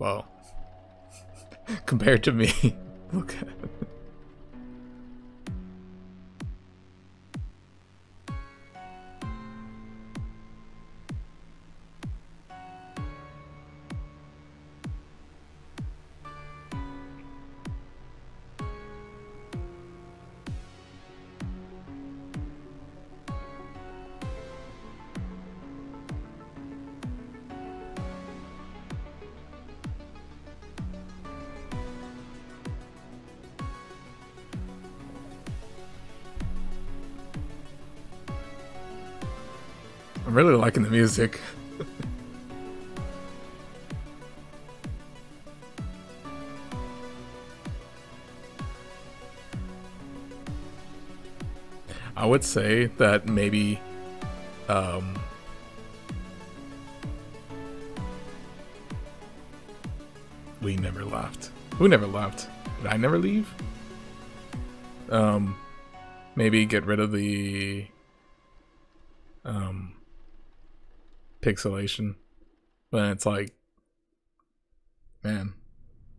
Well, compared to me, look music. I would say that maybe um, we never left. Who never left? Did I never leave? Um, maybe get rid of the um pixelation. But it's like, man,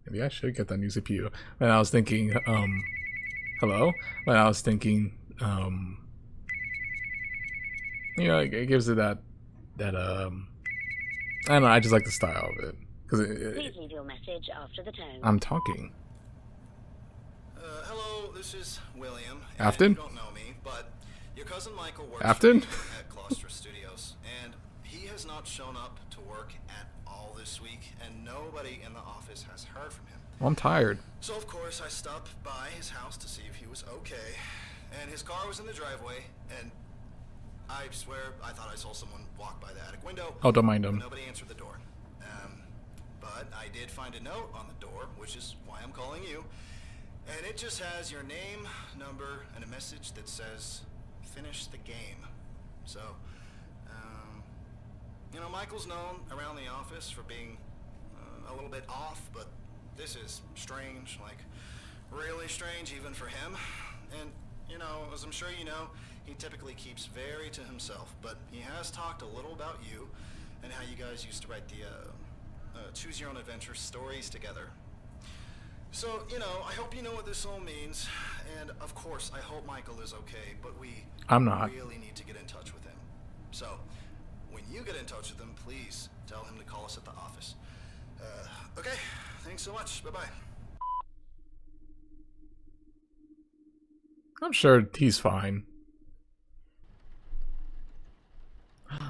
maybe I should get that new CPU. And I was thinking, um, hello? But I was thinking, um, you know, it, it gives it that, that, um, I don't know, I just like the style of it. Cause it, Please leave your message after the tone. I'm talking. Uh, hello, this is William. Afton? You don't know me, but your cousin Michael works Afton? at Claustra Studios, and he has not shown up to work at all this week, and nobody in the office has heard from him. Well, I'm tired. So of course I stopped by his house to see if he was okay, and his car was in the driveway, and I swear I thought I saw someone walk by the attic window. Oh, don't mind him. Nobody answered the door. Um, but I did find a note on the door, which is why I'm calling you. And it just has your name, number, and a message that says, finish the game. So, um, you know, Michael's known around the office for being uh, a little bit off, but this is strange, like really strange even for him. And, you know, as I'm sure you know, he typically keeps very to himself, but he has talked a little about you and how you guys used to write the uh, uh, Choose Your Own Adventure stories together. So, you know, I hope you know what this all means, and of course, I hope Michael is okay, but we I'm not. really need to get in touch with him. So, you get in touch with him, please tell him to call us at the office. Uh, okay, thanks so much. Bye bye. I'm sure he's fine.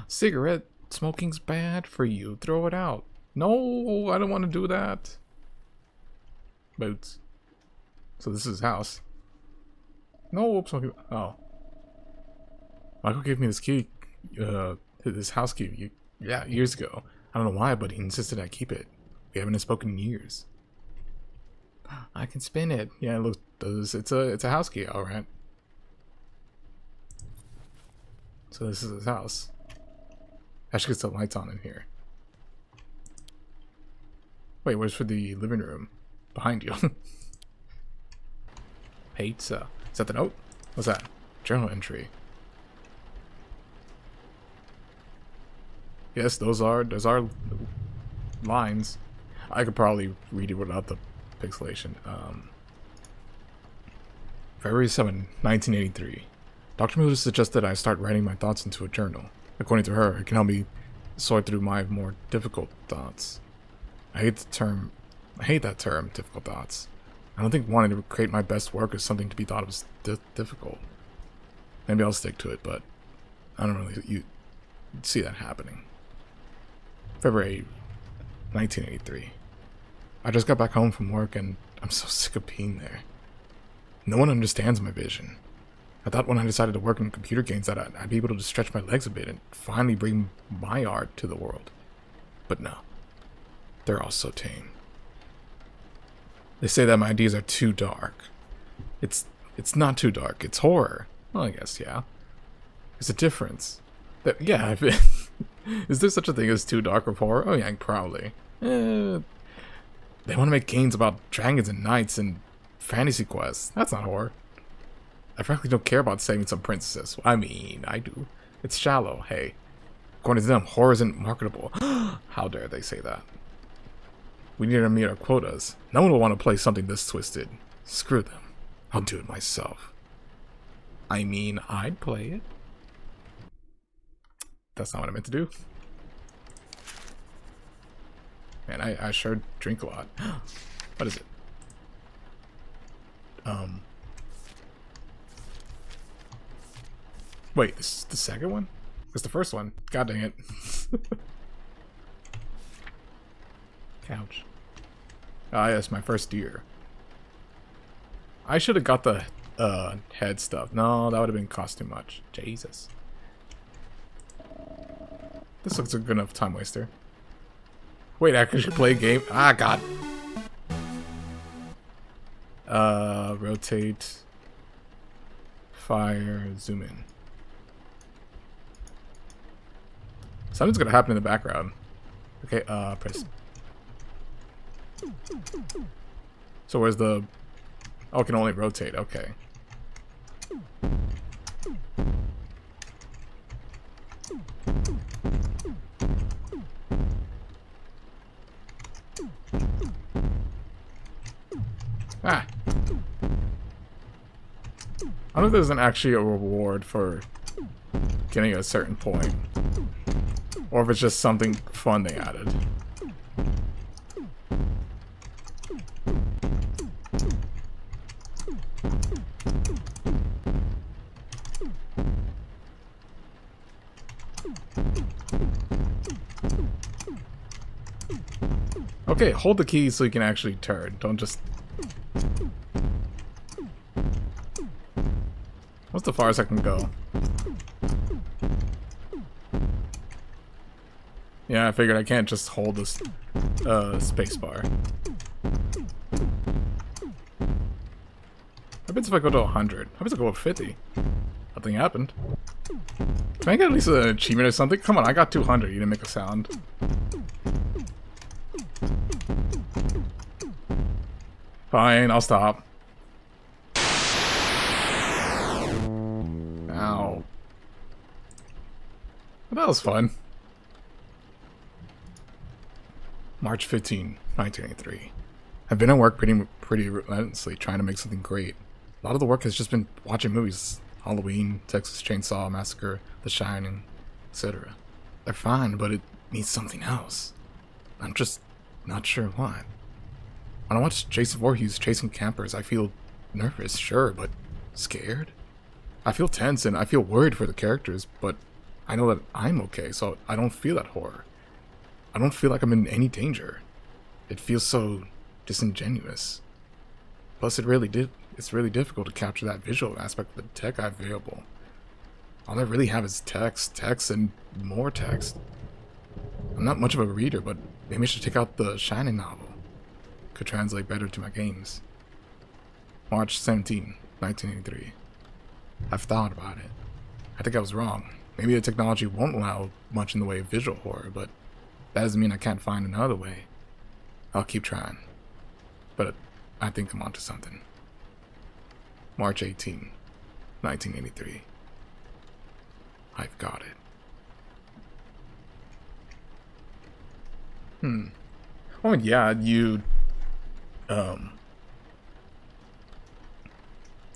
Cigarette smoking's bad for you. Throw it out. No, I don't want to do that. Boots. So this is house. No, oops, smoking. Oh. Michael gave me this key, uh, this house key, y- yeah, years ago. I don't know why, but he insisted I keep it. We haven't spoken in years. I can spin it. Yeah, it looks—it's a it's a house key, all right. So this is his house. I should get some lights on in here. Wait, where's for the living room? Behind you. Pizza. Is that the note? What's that? Journal entry. Yes, those are those are lines. I could probably read it without the pixelation. Um, February 7, 1983. Dr. Miller suggested I start writing my thoughts into a journal. According to her, it can help me sort through my more difficult thoughts. I hate the term, I hate that term, difficult thoughts. I don't think wanting to create my best work is something to be thought of as di- difficult. Maybe I'll stick to it, but I don't really you see that happening. February 1983. I just got back home from work and I'm so sick of being there. No one understands my vision. I thought when I decided to work in computer games that I'd, I'd be able to stretch my legs a bit and finally bring my art to the world. But no. They're all so tame. They say that my ideas are too dark. It's it's not too dark. It's horror. Well, I guess yeah. There's a difference. That, yeah, I've been, is there such a thing as too dark of horror? Oh yeah, probably. Eh, they want to make games about dragons and knights and fantasy quests. That's not horror. I frankly don't care about saving some princesses. I mean, I do. It's shallow, hey. According to them, horror isn't marketable. How dare they say that? We need to meet our quotas. No one will want to play something this twisted. Screw them. I'll do it myself. I mean, I'd play it. That's not what I meant to do. Man, I, I sure drink a lot. what is it? Um. Wait, this is the second one? It's the first one. God dang it. Couch. Ah, yes, my first deer. I should have got the uh, head stuff. No, that would have been cost too much. Jesus. This looks a good enough time waster. Wait, I should play a game? Ah, God. Uh, rotate. Fire, zoom in. Something's gonna happen in the background. Okay, uh, press. So where's the... Oh, it can only rotate, okay. Ah. I don't know if there's an actually a reward for getting a certain point. Or if it's just something fun they added. Okay, hold the key so you can actually turn. Don't just... What's the farthest I can go? Yeah, I figured I can't just hold this uh, space bar. What happens if I go to 100? How happens if I go to 50? Nothing happened. Can I get at least an achievement or something? Come on, I got 200. You didn't make a sound. Fine, I'll stop. Ow. That was fun. March 15, 1983. I've been at work pretty pretty relentlessly trying to make something great. A lot of the work has just been watching movies. Halloween, Texas Chainsaw Massacre, The Shining, etc. They're fine, but it needs something else. I'm just not sure what. When I watch Jason Voorhees chasing campers, I feel nervous, sure, but scared? I feel tense and I feel worried for the characters, but I know that I'm okay, so I don't feel that horror. I don't feel like I'm in any danger. It feels so disingenuous. Plus, it really did. It's really difficult to capture that visual aspect of the tech I have available. All I really have is text, text, and more text. I'm not much of a reader, but maybe I should take out the Shining novel could translate better to my games. March 17, 1983. I've thought about it. I think I was wrong. Maybe the technology won't allow much in the way of visual horror, but that doesn't mean I can't find another way. I'll keep trying. But I think I'm onto something. March 18, 1983. I've got it. Hmm. Oh, yeah, you um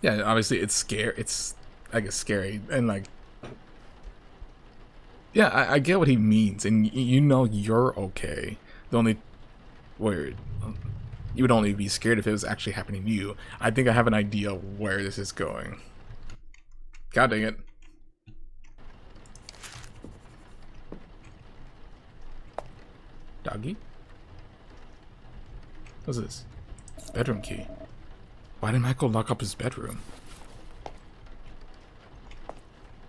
yeah obviously it's scary it's i guess scary and like yeah I, I, get what he means and you know you're okay. The only word you would only be scared if it was actually happening to you. I think i have an idea where this is going. God dang it. Doggy? What's this Bedroom key. Why did Michael lock up his bedroom?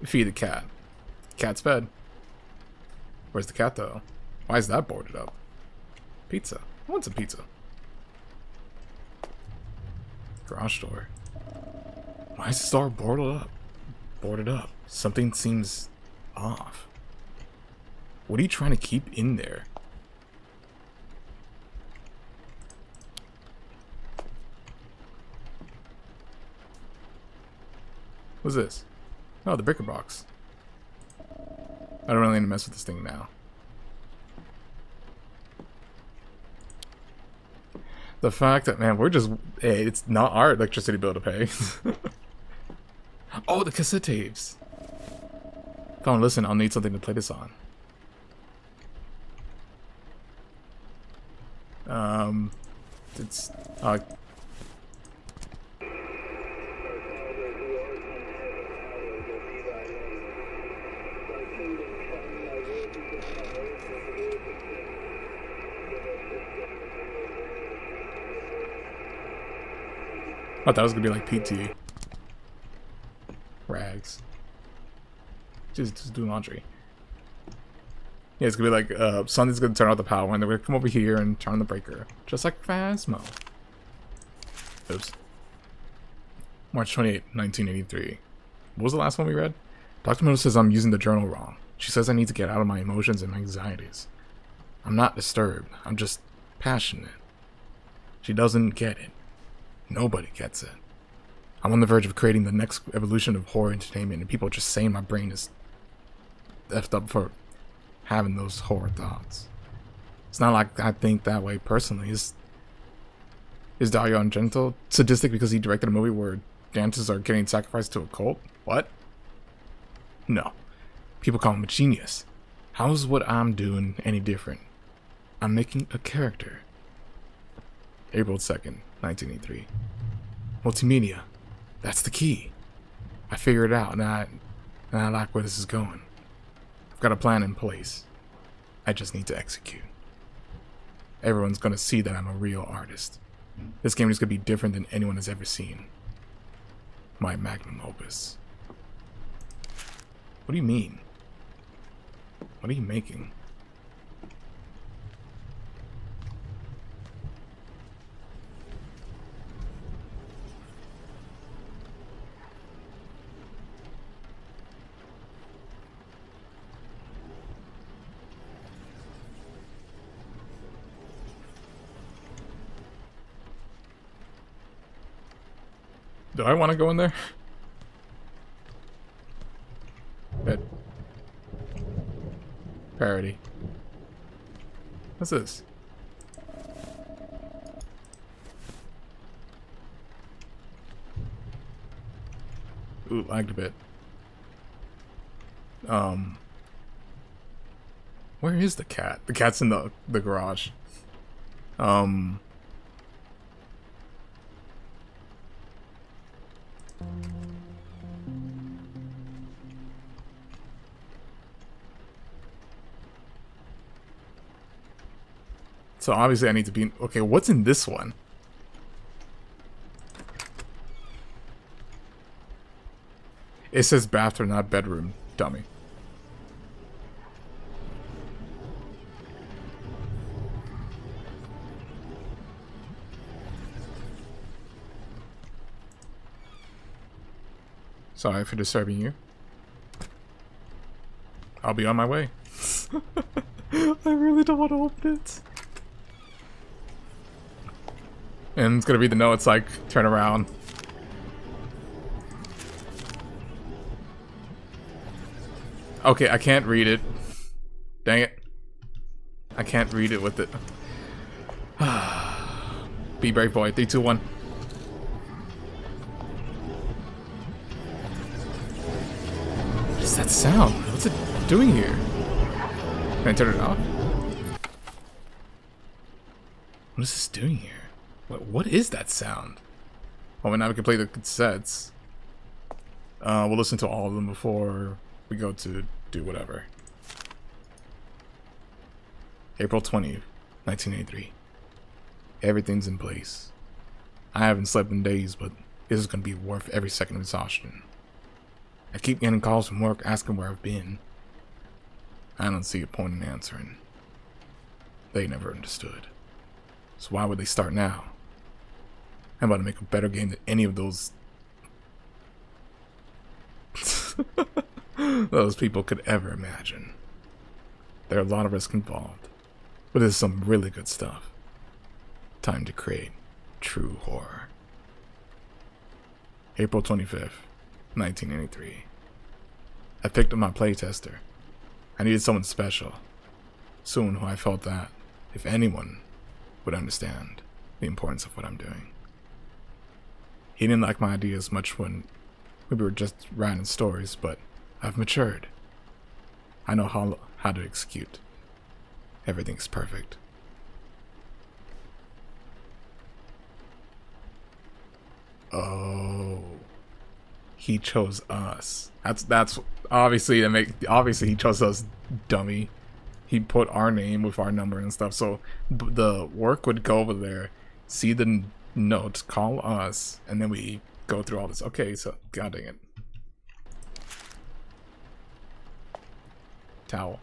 Feed the cat. Cat's fed. Where's the cat, though? Why is that boarded up? Pizza. I want some pizza. Garage door. Why is the store boarded up? Boarded up. Something seems off. What are you trying to keep in there? What's this? Oh, the breaker box. I don't really need to mess with this thing now. The fact that, man, we're just, hey, it's not our electricity bill to pay. oh, the cassette tapes. Want to listen, I'll need something to play this on. Um, it's, uh, thought it was gonna be like PT. Rags. Just, just do laundry. Yeah, it's gonna be like, uh, something's gonna turn off the power and they're gonna come over here and turn on the breaker. Just like Phasmo. Oops. March 28, 1983. What was the last one we read? Dr. Miller says I'm using the journal wrong. She says I need to get out of my emotions and my anxieties. I'm not disturbed. I'm just passionate. She doesn't get it. Nobody gets it. I'm on the verge of creating the next evolution of horror entertainment, and people are just saying my brain is effed up for having those horror thoughts. It's not like I think that way personally. Is is Dario Argento sadistic because he directed a movie where dancers are getting sacrificed to a cult? What? No. People call him a genius. How is what I'm doing any different? I'm making a character. April 2nd, 1983. Multimedia. That's the key. I figured it out, and I, and I like where this is going. I've got a plan in place. I just need to execute. Everyone's gonna see that I'm a real artist. This game is gonna be different than anyone has ever seen. My magnum opus. What do you mean? What are you making? Do I want to go in there? Bed. Parody. What's this? Ooh, lagged a bit. Um. Where is the cat? The cat's in the the garage. Um. So obviously I need to be... Okay, what's in this one? It says bathroom, not bedroom, dummy. Sorry for disturbing you. I'll be on my way. I really don't want to open it. And it's gonna read the note, it's like, turn around. Okay, I can't read it. Dang it. I can't read it with it. Be brave boy, 3, 2, 1. What is that sound? What's it doing here? Can I turn it off? What is this doing here? What, what is that sound? Oh, and now we can play the cassettes. Uh, we'll listen to all of them before we go to do whatever. April 20th, 1983. Everything's in place. I haven't slept in days, but this is going to be worth every second of exhaustion. I keep getting calls from work asking where I've been. I don't see a point in answering. They never understood. So why would they start now? I'm about to make a better game than any of those those people could ever imagine. There are a lot of risk involved, but there's some really good stuff. Time to create true horror. April 25th, 1983. I picked up my playtester. I needed someone special. Someone who I felt that, if anyone, would understand. the importance of what I'm doing. He didn't like my ideas much when we were just writing stories, but I've matured. I know how how to execute. Everything's perfect. Oh, he chose us. That's that's obviously to make obviously he chose us, dummy. He put our name with our number and stuff. So the work would go over there, see the n- notes, call us, and then we go through all this. Okay, so god dang it. Towel.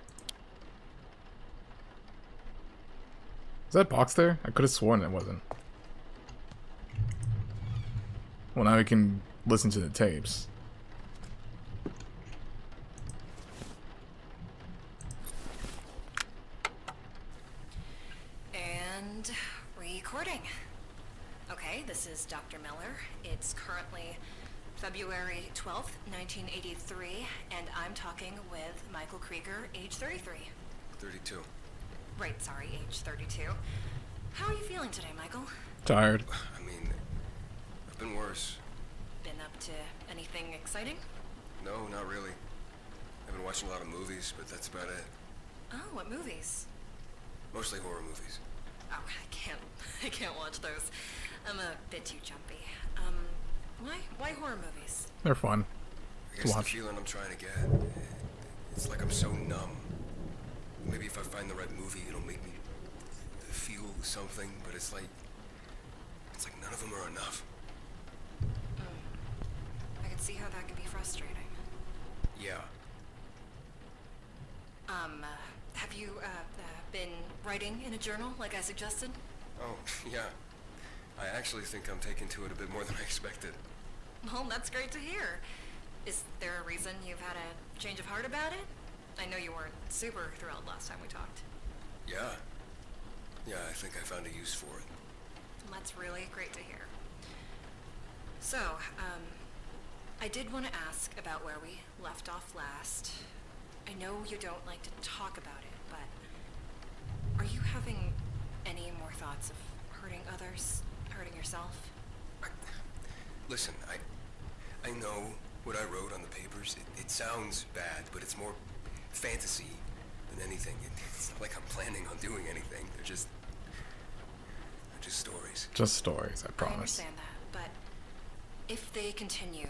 Is that box there? I could have sworn it wasn't. Well, now we can listen to the tapes. And recording. Okay, this is Dr. Miller. It's currently February 12th, 1983, and I'm talking with Michael Krieger, age 33. 32. Right, sorry, age 32. How are you feeling today, Michael? Tired. I mean, I've been worse. Been up to anything exciting? No, not really. I've been watching a lot of movies, but that's about it. Oh, what movies? Mostly horror movies. Oh, I can't, I can't watch those. I'm a bit too jumpy. Um, why, why horror movies? They're fun. I guess watch. the feeling I'm trying to get, it's like I'm so numb. Maybe if I find the right movie, it'll make me feel something, but it's like, it's like none of them are enough. I can see how that can be frustrating. Yeah. Um, uh, have you, uh, uh, been writing in a journal like I suggested? Oh, yeah. I actually think I'm taking to it a bit more than I expected. Well, that's great to hear. Is there a reason you've had a change of heart about it? I know you weren't super thrilled last time we talked. Yeah. Yeah, I think I found a use for it. That's really great to hear. So, um, I did want to ask about where we left off last. I know you don't like to talk about it, but are you having any more thoughts of hurting others, hurting yourself? I, listen, I, I know what I wrote on the papers. It, it sounds bad, but it's more fantasy than anything. It, it's not like I'm planning on doing anything. They're just, they're just stories. Just stories, I I promise. understand that, but if they continue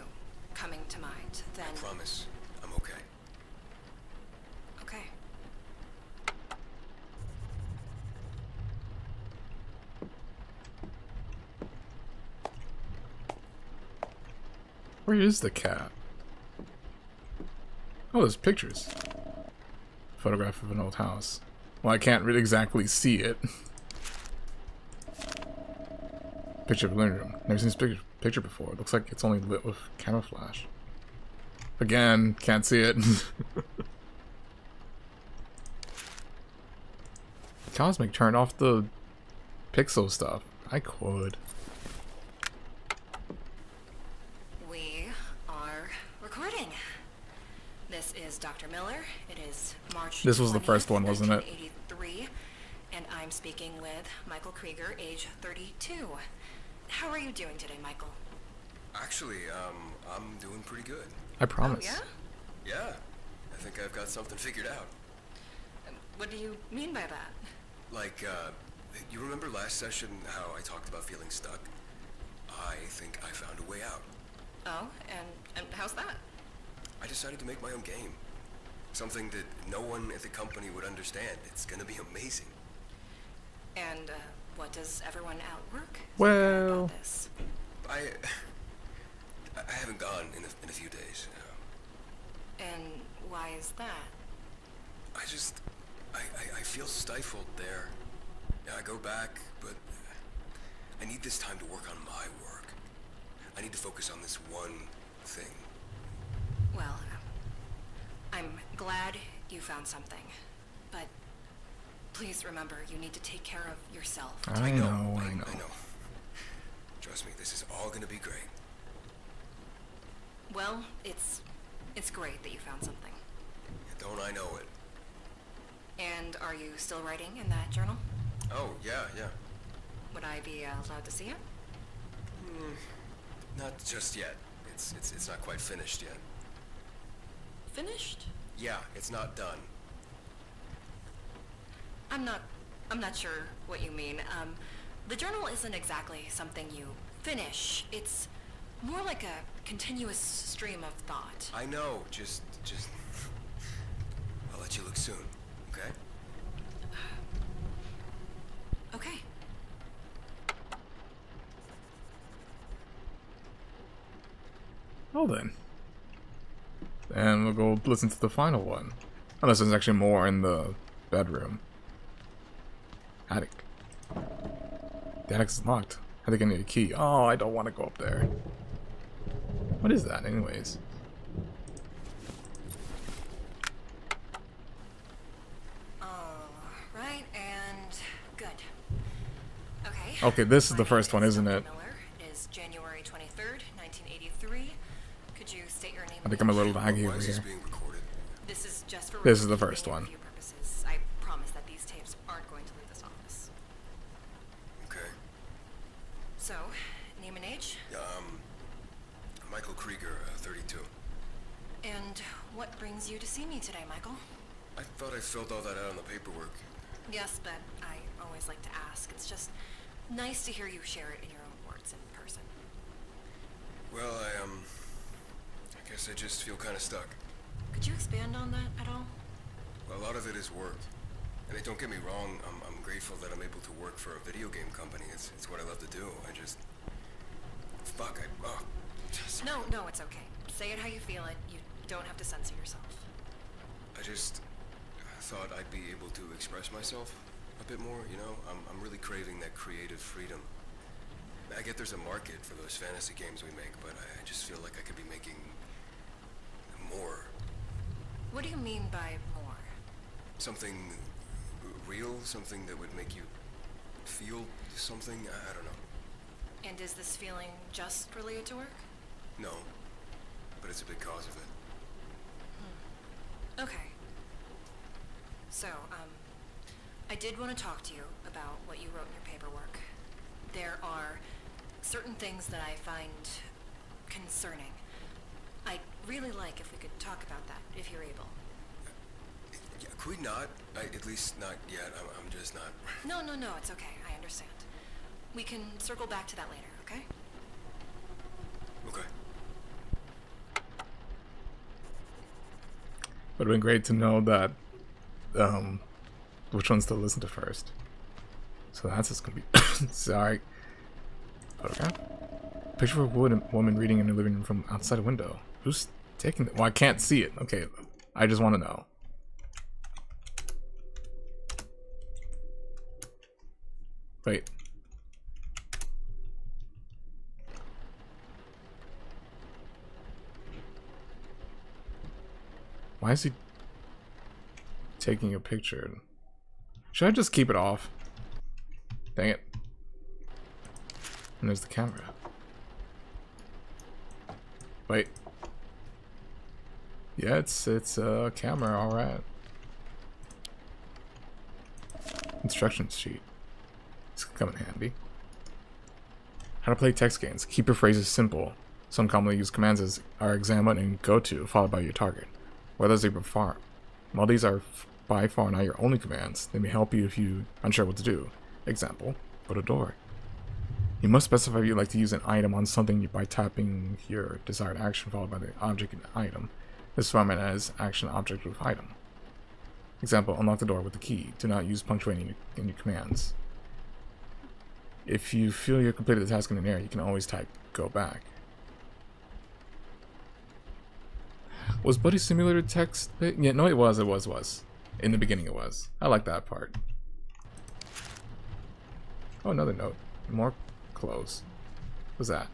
coming to mind, then I promise, I'm okay. okay. Where is the cat? Oh, there's pictures. Photograph of an old house. Well, I can't really exactly see it. Picture of a living room. Never seen this picture, picture before. It looks like it's only lit with camouflage. Again, can't see it. Cosmic turned off the pixel stuff. I could. We are recording. This is Dr. Miller. It is March. This was the first one, wasn't it? 1983, and I'm speaking with Michael Krieger, age 32. How are you doing today, Michael? Actually, um, I'm doing pretty good. I promise. Oh, yeah? Yeah, I think I've got something figured out. Um, What do you mean by that? Like, uh, you remember last session how I talked about feeling stuck? I think I found a way out. Oh, and, and how's that? I decided to make my own game. Something that no one at the company would understand. It's gonna be amazing. And uh, what does everyone at work think Well- about this? I, I haven't gone in a, in a few days. And why is that? I just, I, I, I feel stifled there. Yeah, I go back, but I need this time to work on my work. I need to focus on this one thing. Well, I'm glad you found something, but please remember you need to take care of yourself. I know, I I, know. I know. Trust me, this is all gonna be great. Well, it's it's great that you found something. Don't I know it? And are you still writing in that journal? Oh, yeah, yeah. Would I be uh, allowed to see it? Not just yet. It's, it's, it's not quite finished yet. Finished? Yeah, it's not done. I'm not. I'm not sure what you mean. Um, the journal isn't exactly something you finish. It's more like a continuous stream of thought. I know, just, just... I'll let you look soon, okay? Okay. Well then. And we'll go listen to the final one. Unless there's actually more in the bedroom. Attic. The attic is locked. I think I need a key. Oh, I don't want to go up there. What is that anyways? All right, and good. Okay. Okay, this is the first one, isn't it? Miller. Is January 23rd, 1983. Could you state your name? I think I'm a little laggy over this here. being recorded? This is just for This is the first one. I promise that these tapes aren't going to leave this office. Okay. So, name and age, Um, Michael Krieger, uh, 32. and what brings you to see me today, Michael? I thought I filled all that out on the paperwork. Yes, but I always like to ask. It's just nice to hear you share it in your own words in person. Well, I, um... I guess I just feel kind of stuck. Could you expand on that at all? Well, a lot of it is work. And don't get me wrong, I'm, I'm grateful that I'm able to work for a video game company. It's, it's what I love to do. I just... Fuck, I... Oh, sorry. No, no, it's okay. Say it how you feel it. You don't have to censor yourself. I just thought I'd be able to express myself a bit more, you know? I'm, I'm really craving that creative freedom. I get there's a market for those fantasy games we make, but I, I just feel like I could be making more. What do you mean by more? Something real, something that would make you feel something, I, I don't know. And is this feeling just related to work? No, but it's a big cause of it. Okay. So, um, I did want to talk to you about what you wrote in your paperwork. There are certain things that I find concerning. I'd really like if we could talk about that, if you're able. Yeah, could we not? I, at least not yet. I'm, I'm just not... No, no, no, it's okay. I understand. We can circle back to that later, okay? Okay. Would have been great to know that, um, which ones to listen to first. So that's just gonna be. Sorry. Photograph. Picture of a woman, woman reading in the living room from outside a window. Who's taking it? Well, I can't see it. Okay, I just want to know. Wait. Why is he taking a picture? Should I just keep it off? Dang it. And there's the camera. Wait. Yeah, it's it's a camera, alright. Instructions sheet. Could come in handy. How to play text games. Keep your phrases simple. Some commonly used commands is are examine and go to, followed by your target. What does they perform? While these are by far not your only commands, they may help you if you unsure what to do. Example, go to door. You must specify if you'd like to use an item on something by tapping your desired action followed by the object and item. This is formatted as action object with item. Example, unlock the door with the key. Do not use punctuating in your commands. If you feel you've completed the task in an error, you can always type go back. Was Buddy Simulator text? Yeah, no, it was, it was, was. In the beginning, it was. I like that part. Oh, another note. More clothes. What's that?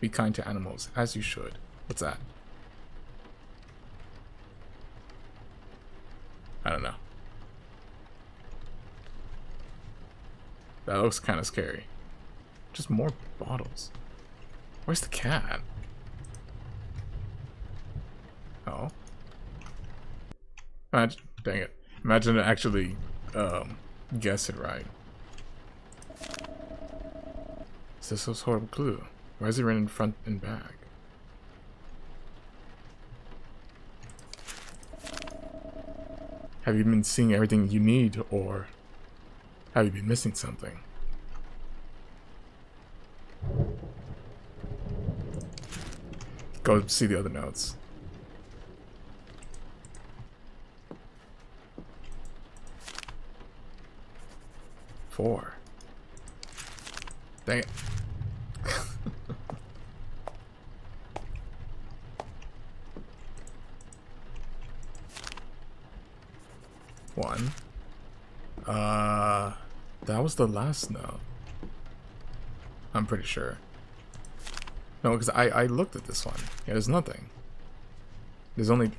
Be kind to animals, as you should. What's that? I don't know. That looks kind of scary. Just more bottles. Where's the cat? Oh. Imagine, dang it. Imagine actually um, guess it right. Is this some sort of clue? Why is it written in front and back? Have you been seeing everything you need, or have you been missing something? Go see the other notes. Four. Dang it. One. Uh, that was the last note. I'm pretty sure. No, because I, I looked at this one. Yeah, there's nothing. There's only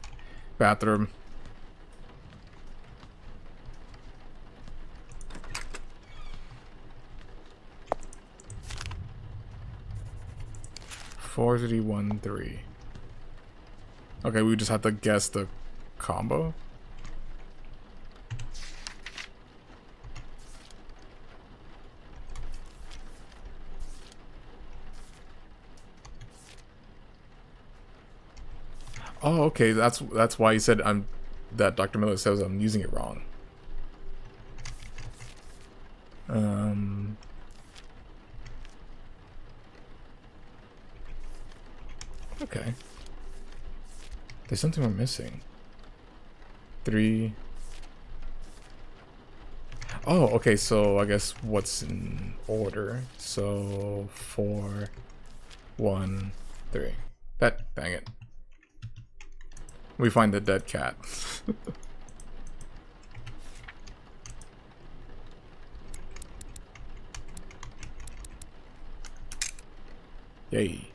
bathroom. Four three one three. Okay, we just have to guess the combo. Oh, okay. That's that's why he said I'm that Dr. Miller says I'm using it wrong. Um Okay. There's something we're missing. Three. Oh, okay, so I guess what's in order? So four, one, three. That dang it. We find the dead cat. Yay.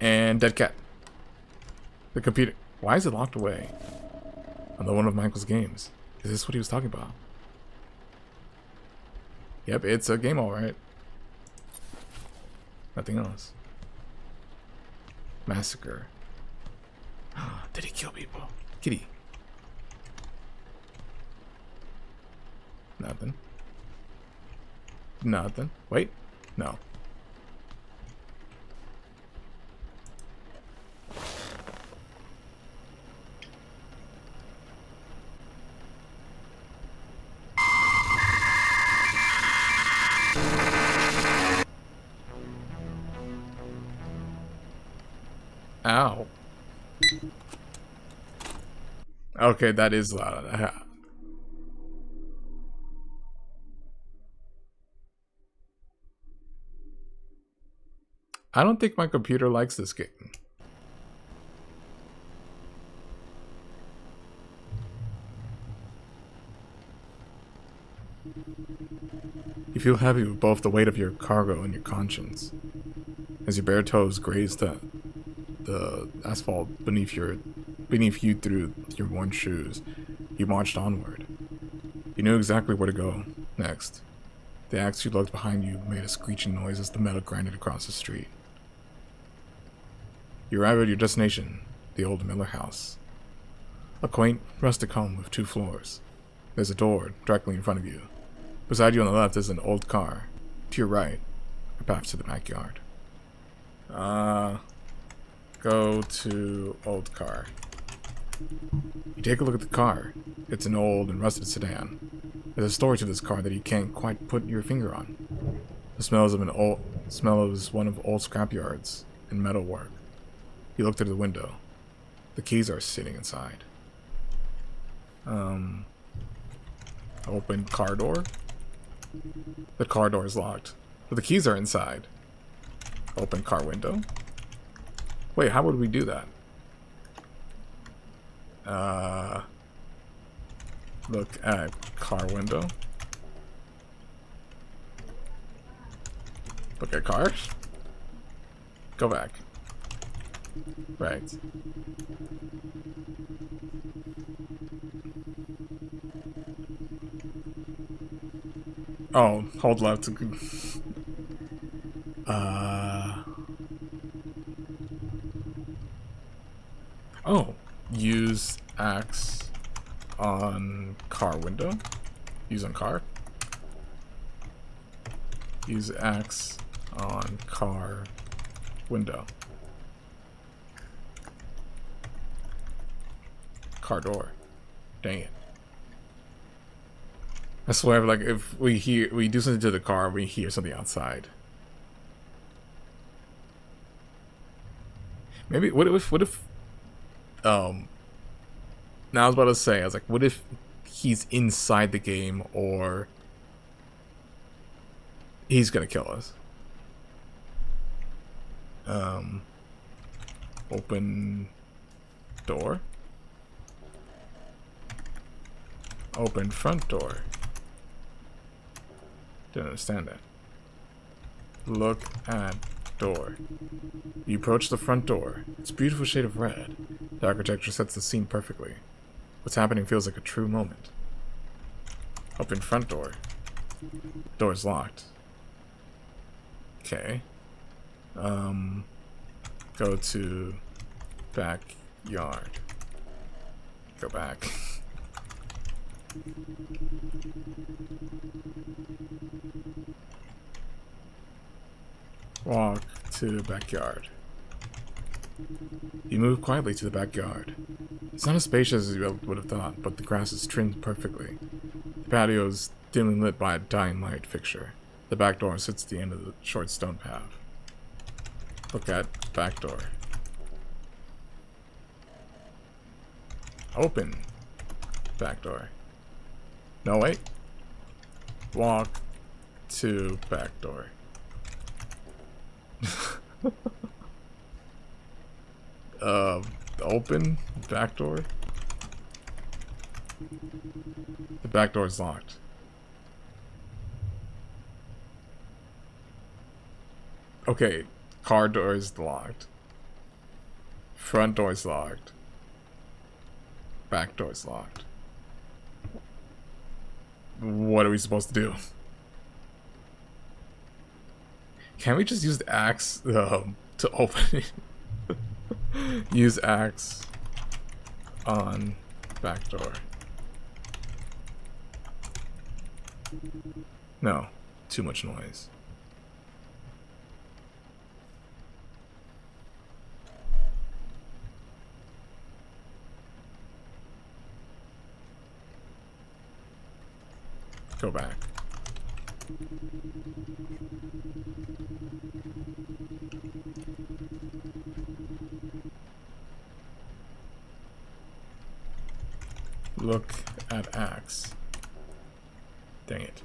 And dead cat. The computer. Why is it locked away? Another one of Michael's games. Is this what he was talking about? Yep, it's a game alright. Nothing else. Massacre. Did he kill people? Kitty. Nothing. Nothing. Wait. No. Ow. Okay, that is loud. Uh-huh. I don't think my computer likes this game. You feel heavy with both the weight of your cargo and your conscience. As your bare toes graze the, the asphalt beneath your beneath you through your worn shoes, you marched onward. You knew exactly where to go next. The axe you lugged behind you made a screeching noise as the metal grinded across the street. You arrive at your destination, the old Miller house. A quaint, rustic home with two floors. There's a door directly in front of you. Beside you on the left is an old car. To your right, a path to the backyard. Uh, go to old car. You take a look at the car. It's an old and rusted sedan. There's a story to this car that you can't quite put your finger on. The smells of an old smells one of old scrapyards and metalwork. You look through the window. The keys are sitting inside. Um, open car door. The car door is locked, but the keys are inside. Open car window. Wait, how would we do that? Uh, look at car window. Look at cars. Go back. Right. Oh, hold left. Uh. Oh, use axe on car window. Use on car. Use axe on car window. Car door. Dang it. I swear, like, if we hear, we do something to the car, we hear something outside. Maybe, what if, what if, um, now I was about to say, I was like, what if he's inside the game, or he's gonna kill us? Um, open door. Open front door. Didn't understand that. Look at door. You approach the front door. It's a beautiful shade of red. The architecture sets the scene perfectly. What's happening feels like a true moment. Open front door. Door's locked. Okay. Um, go to backyard. Go back. Walk to the backyard. You move quietly to the backyard. It's not as spacious as you would have thought, but the grass is trimmed perfectly. The patio is dimly lit by a dying light fixture. The back door sits at the end of the short stone path. Look at back door. Open back door. No, wait. Walk to back door. uh, open back door. The back door is locked. Okay, car door is locked. Front door is locked. Back door is locked. What are we supposed to do? Can we just use the axe um, to open it? use axe on back door. No, too much noise. Go back. Look at axe. Dang it.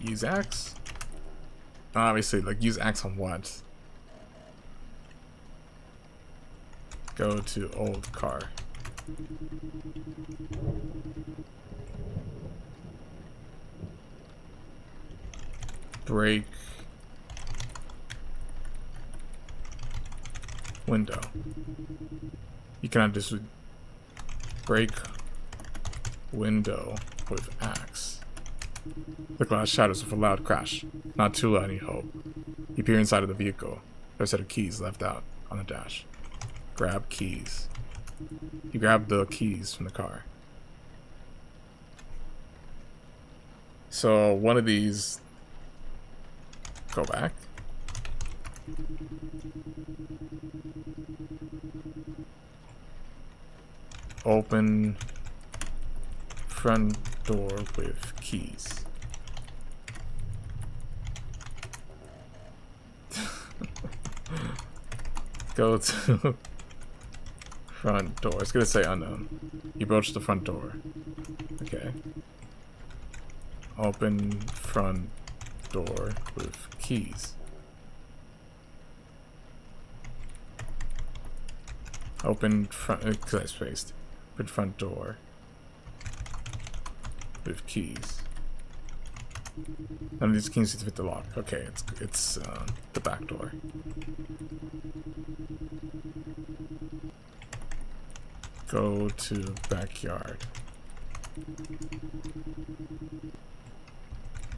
Use axe? Obviously, like, use axe on what? Go to old car. Break window. You cannot just break window with axe. The glass shatters with a loud crash. Not too loud, any hope. You peer inside of the vehicle. There's a set of keys left out on the dash. Grab keys. You grab the keys from the car. So one of these go back. Open front door with keys. Go to front door. It's gonna say unknown. You approach the front door. Okay. Open front door with keys. Open front, because uh, I spaced. Open front door with keys. None of these keys fit the lock. Okay, it's it's uh, the back door. Go to backyard.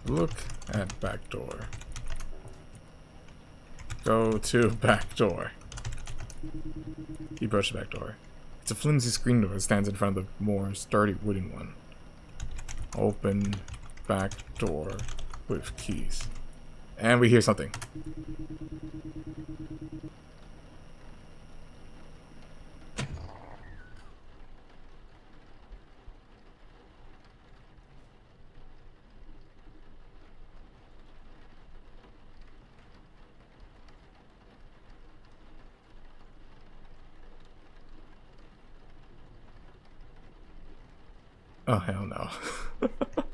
Look at back door. Go to back door. You approach the back door. It's a flimsy screen door that stands in front of the more sturdy wooden one. Open back door with keys. And we hear something. Oh hell no.